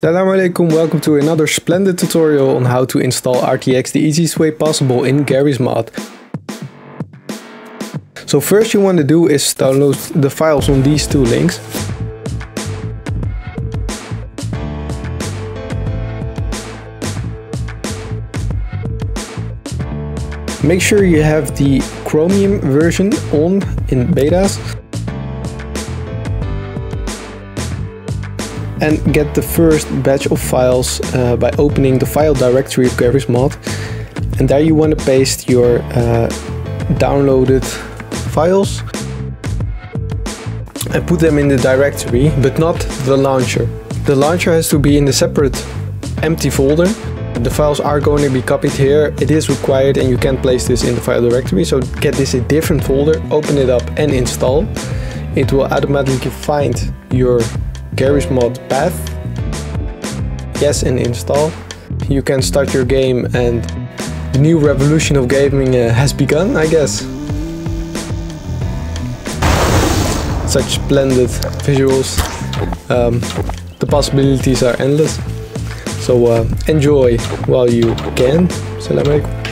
Assalamu alaikum, welcome to another splendid tutorial on how to install RTX the easiest way possible in Garry's Mod. So first you want to do is download the files on these two links. Make sure you have the Chromium version on in betas and get the first batch of files uh, by opening the file directory of Garry's Mod and there you want to paste your uh, downloaded files and put them in the directory but not the launcher. The launcher has to be in a separate empty folder. The files are going to be copied here. It is required and you can't place this in the file directory. So get this a different folder, open it up and install. It will automatically find your Garry's Mod path. Yes and install. You can start your game and the new revolution of gaming uh, has begun, I guess. Such splendid visuals. Um, the possibilities are endless. So uh, enjoy while you can. Salam alaikum.